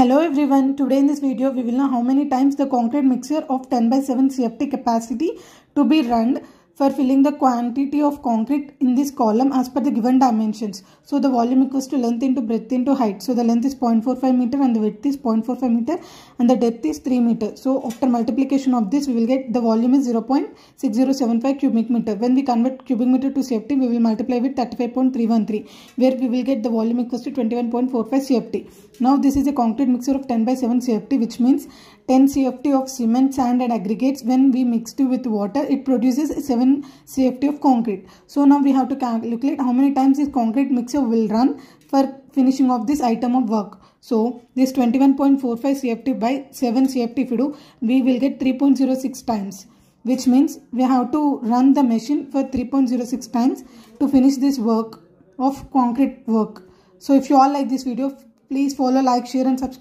Hello everyone, today in this video we will know how many times the concrete mixture of 10 by 7 CFT capacity to be run for filling the quantity of concrete in this column as per the given dimensions. So the volume equals to length into breadth into height. So the length is 0.45 meter and the width is 0.45 meter and the depth is 3 meter. So after multiplication of this we will get the volume is 0.6075 cubic meter. When we convert cubic meter to CFT we will multiply with 35.313 where we will get the volume equals to 21.45 CFT. Now this is a concrete mixture of 10 by 7 CFT which means 10 CFT of cement, sand and aggregates when we mixed with water it produces 7 CFT of concrete. So now we have to calculate how many times this concrete mixture will run for finishing of this item of work. So this 21.45 CFT by 7 CFT if you do we will get 3.06 times which means we have to run the machine for 3.06 times to finish this work of concrete work. So if you all like this video please follow like share and subscribe.